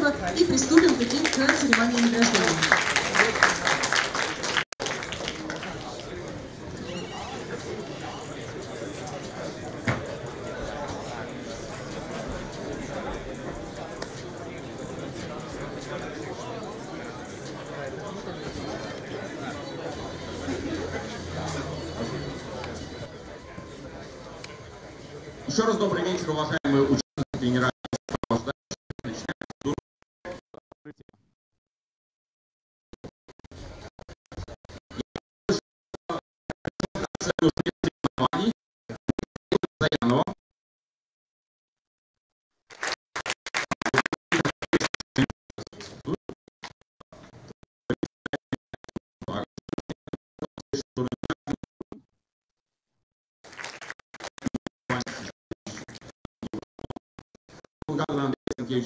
Спасибо. И приступим таки к церемонии награждения. Еще раз добрый вечер, уважаемые Булгар Андрей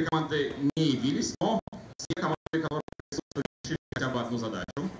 сожалению, некоторые команды не явились, но все команды, которые присутствовали, решили хотя бы одну задачу.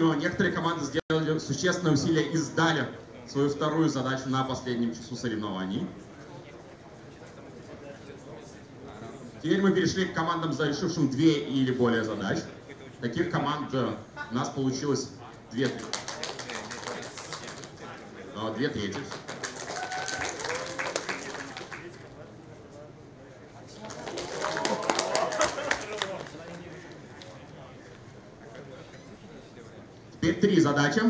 Видим, некоторые команды сделали существенные усилия и сдали свою вторую задачу на последнем часу соревнований. Теперь мы перешли к командам, завершившим две или более задач. Таких команд э, у нас получилось две, э, две трети. Три задачи.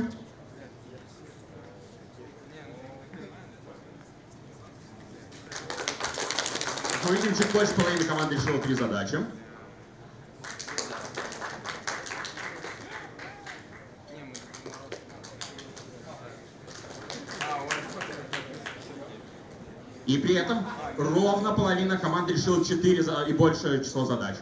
Мы видим, чуть больше половины команды решила три задачи. И при этом ровно половина команды решила 4 за- и больше число задач.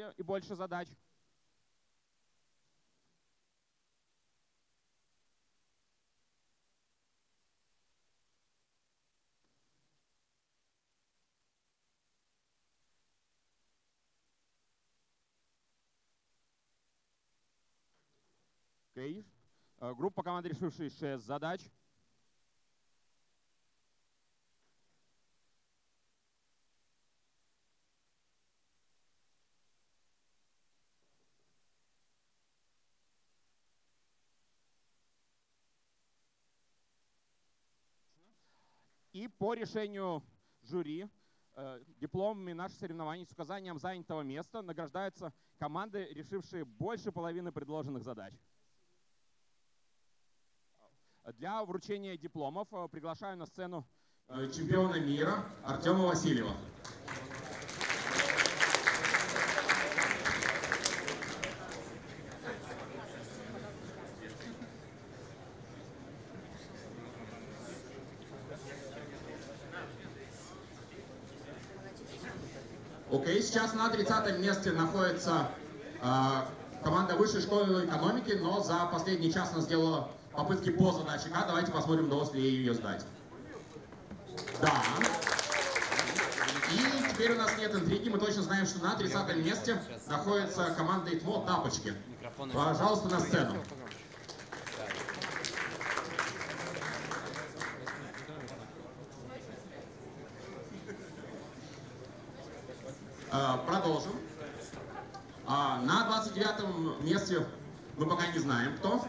Ряде и больше задач. Окей. Э, Группа команд, решивших 6 задач. И по решению жюри э, дипломами наших соревнований с указанием занятого места награждаются команды, решившие больше половины предложенных задач. Для вручения дипломов э, приглашаю на сцену Э, Чемпиона мира Артема Васильева. Окей, сейчас на 30 месте находится э, команда Высшей школы экономики, но за последний час она сделала попытки по задаче К. Давайте посмотрим, удалось ли ей ее сдать. Да. И теперь у нас нет интриги, мы точно знаем, что на 30 месте находится команда ИТМО «Тапочки». Пожалуйста, на сцену. Э, Продолжим. А, На 29 месте мы пока не знаем, кто.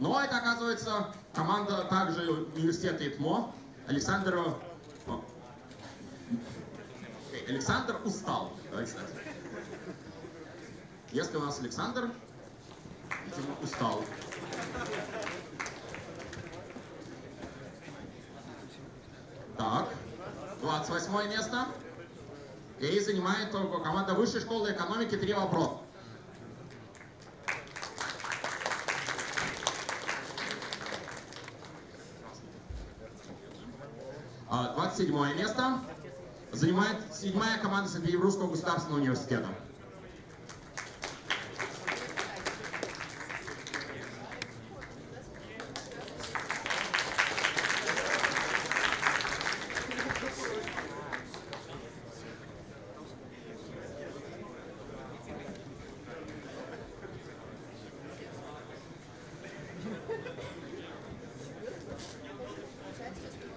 Но это, оказывается, команда также университета ИТМО. Александр... окей, Александр устал. Давайте. Если у нас Александр, видимо, устал. Так, 28 место. И занимает только команда Высшей школы экономики три вопроса. 27 место занимает седьмая команда Санкт-Петербургского государственного университета.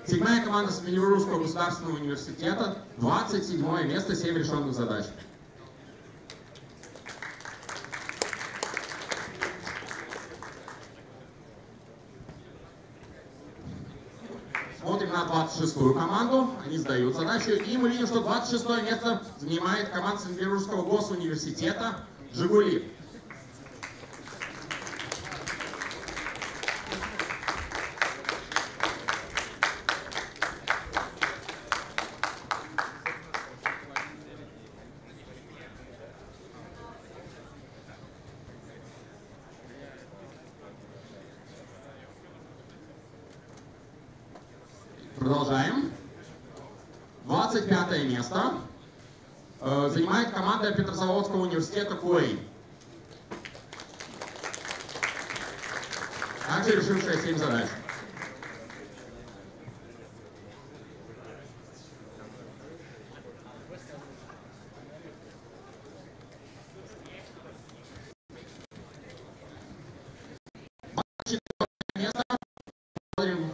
Седьмая команда Санкт-Петербургского государственного университета, 27 место, 7 решенных задач. Смотрим на 26-ю команду, они сдают задачу, и мы видим, что 26 место занимает команда Санкт-Петербургского госуниверситета «Жигули». Продолжаем. 25 место э, занимает команда Петрозаводского университета Куэй. Также решившая 7 задач. Смотрим,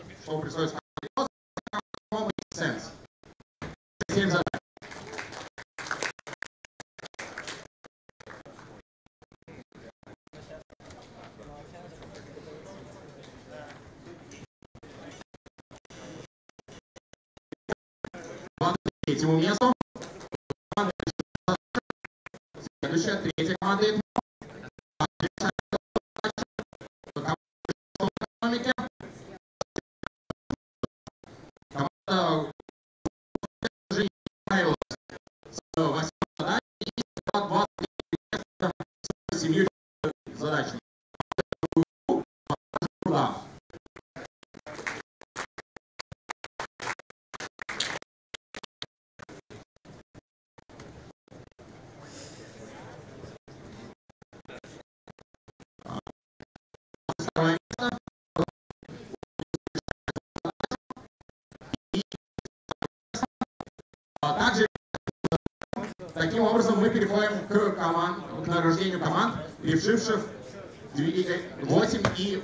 Esse momento таким образом мы переходим к, команд, к награждению команд, решивших 8 и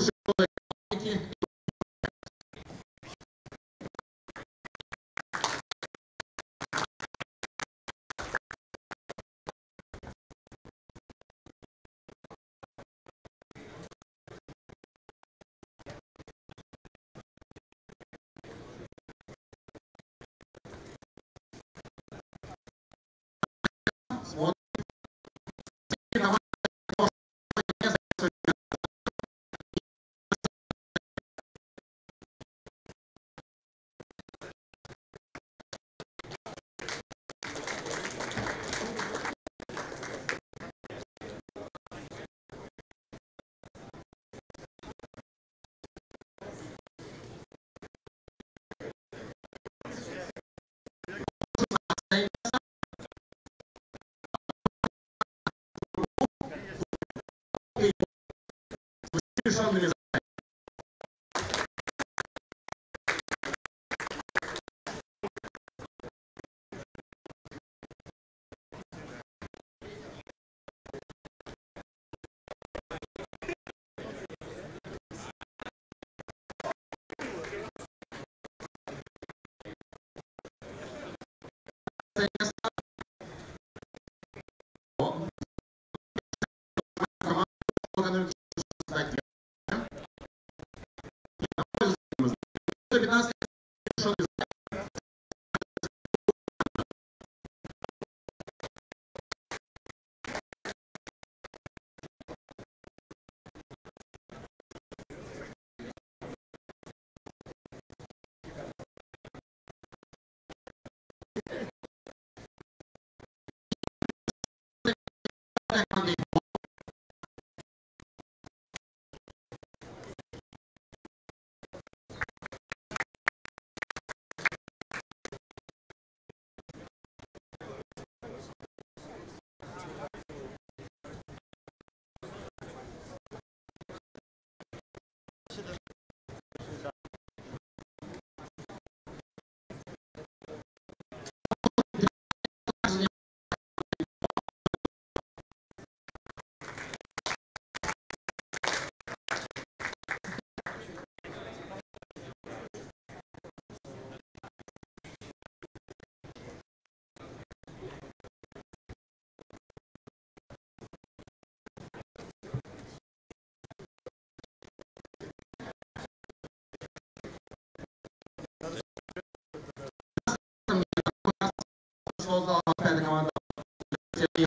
высшей решенными создала какая-то команда. Задач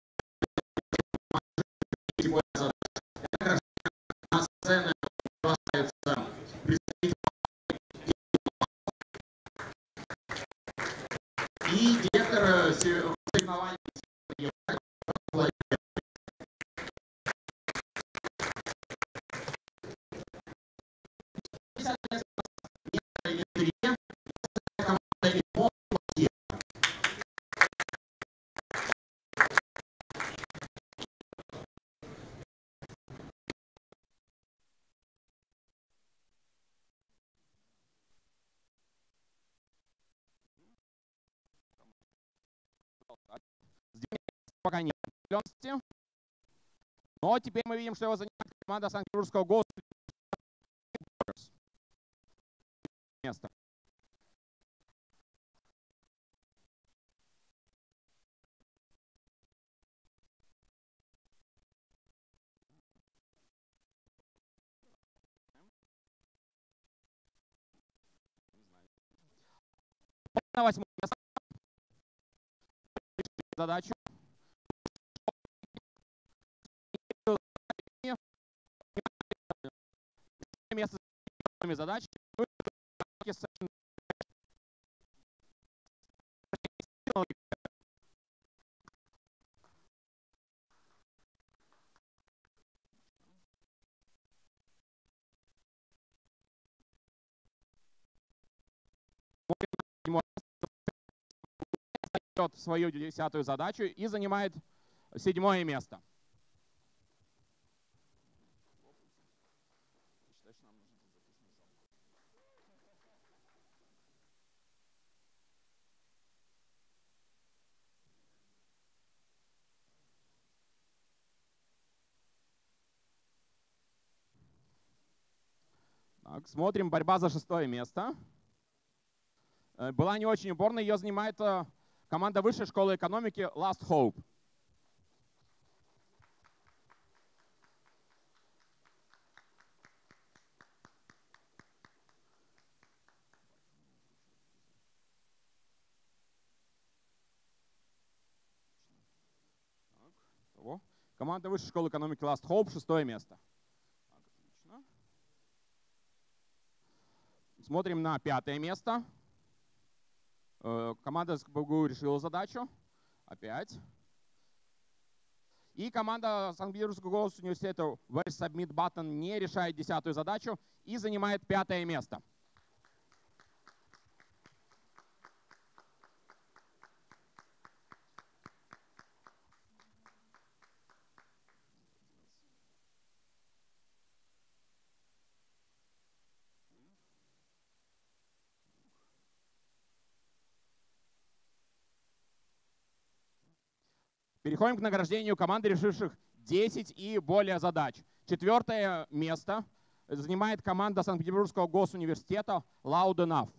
пока нет определенности. Но теперь мы видим, что его занимает команда Санкт-Петербургского ГОС. Место. На восьмое место. Задачу. Место с задач. свою десятую задачу и занимает седьмое место. Так, смотрим, борьба за шестое место. Э, Была не очень упорной, ее занимает э, команда высшей школы экономики Last Hope. Команда высшей школы экономики Last Hope, шестое место. Так, отлично. Смотрим на пятое место. Э, Команда СКБГУ решила задачу. Опять. И команда Санкт-Петербургского госуниверситета Where Submit Button не решает десятую задачу и занимает пятое место. Переходим к награждению команды, решивших 10 и более задач. Четвертое место занимает команда Санкт-Петербургского госуниверситета Loud Enough.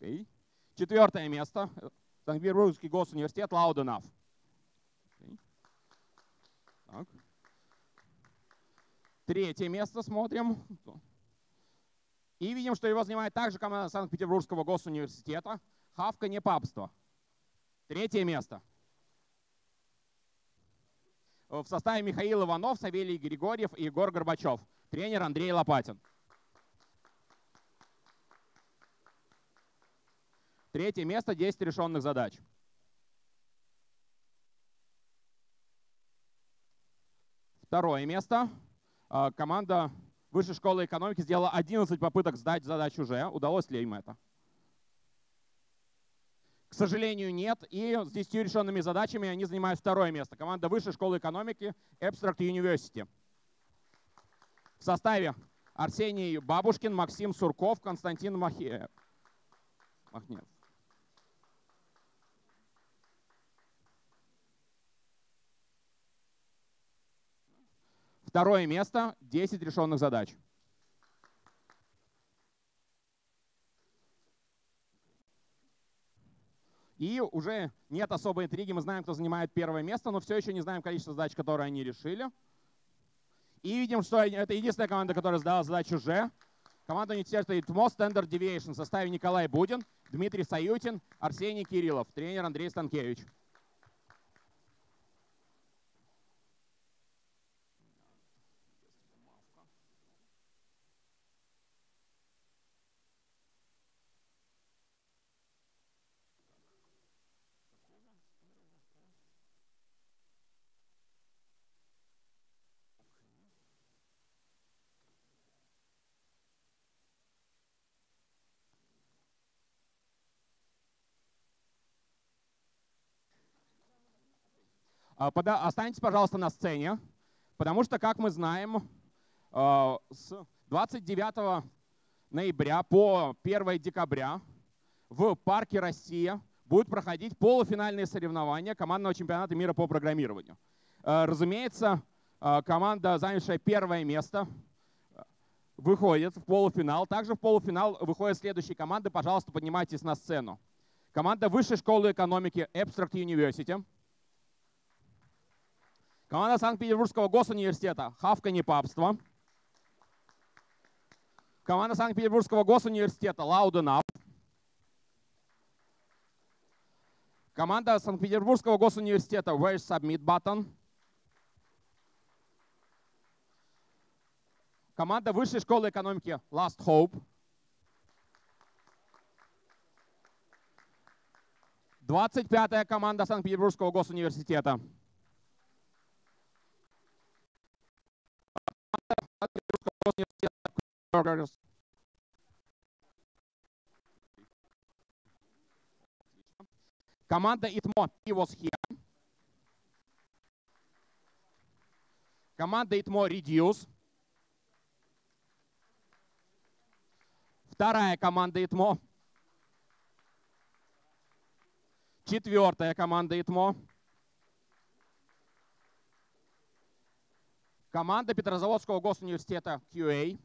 Окей. Четвертое место. Санкт-Петербургский госуниверситет. Так. Третье место смотрим. И видим, что его занимает также команда Санкт-Петербургского госуниверситета Хавка не папство. Третье место. В составе Михаил Иванов, Савелий Григорьев и Егор Горбачев. Тренер Андрей Лопатин. Третье место 10 решенных задач. Второе место. А, Команда Высшей школы экономики сделала 11 попыток сдать задачу уже. Удалось ли им это? К сожалению, нет. И с 10 решенными задачами они занимают второе место. Команда Высшей школы экономики Abstract University. В составе Арсений Бабушкин, Максим Сурков, Константин Махе... Махнев. Второе место, 10 решенных задач. И уже нет особой интриги, мы знаем, кто занимает первое место, но все еще не знаем количество задач, которые они решили. И видим, что это единственная команда, которая сдала задачу «Ж». Команда университета стоит Most Standard Deviation в составе Николай Будин, Дмитрий Саютин, Арсений Кириллов, тренер Андрей Станкевич. Останьтесь, пожалуйста, на сцене, потому что, как мы знаем, а, с 29 ноября по 1 декабря в парке «Россия» будут проходить полуфинальные соревнования командного чемпионата мира по программированию. А, разумеется, команда, занявшая первое место, выходит в полуфинал. Также в полуфинал выходят следующие команды. Пожалуйста, поднимайтесь на сцену. Команда Высшей школы экономики Abstract University – Команда Санкт-Петербургского госуниверситета «Хавка не папство». Команда Санкт-Петербургского госуниверситета «Loud Enough». Команда Санкт-Петербургского госуниверситета «Where's Submit Button». Команда Высшей школы экономики «Last Hope». 25-я команда Санкт-Петербургского госуниверситета. Команда ИТМО he was here. Команда ИТМО Reduce. Вторая команда ИТМО. Четвертая команда ИТМО. Команда Петрозаводского госуниверситета QA.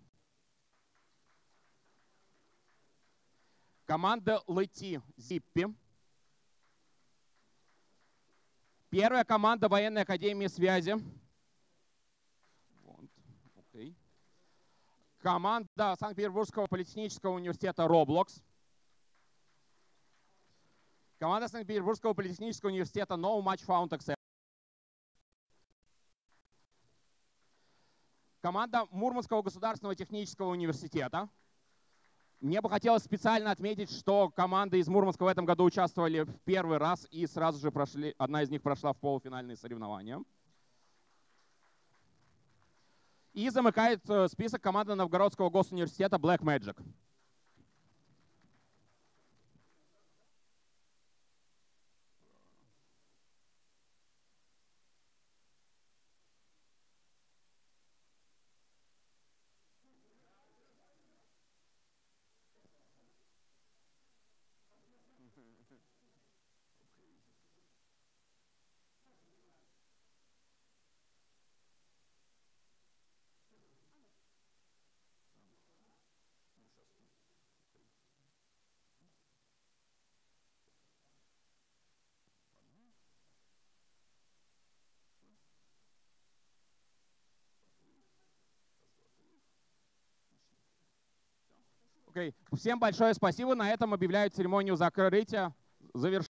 Команда Лети Зиппи. Первая команда военной академии связи. Команда Санкт-Петербургского политехнического университета Roblox. Команда Санкт-Петербургского политехнического университета No Match Found Access. Команда Мурманского государственного технического университета. Мне бы хотелось специально отметить, что команды из Мурманска в этом году участвовали в первый раз и сразу же прошли, одна из них прошла в полуфинальные соревнования. И замыкает э, список команда Новгородского госуниверситета Black Magic. Okay. Всем большое спасибо. На этом объявляю церемонию закрытия завершенной.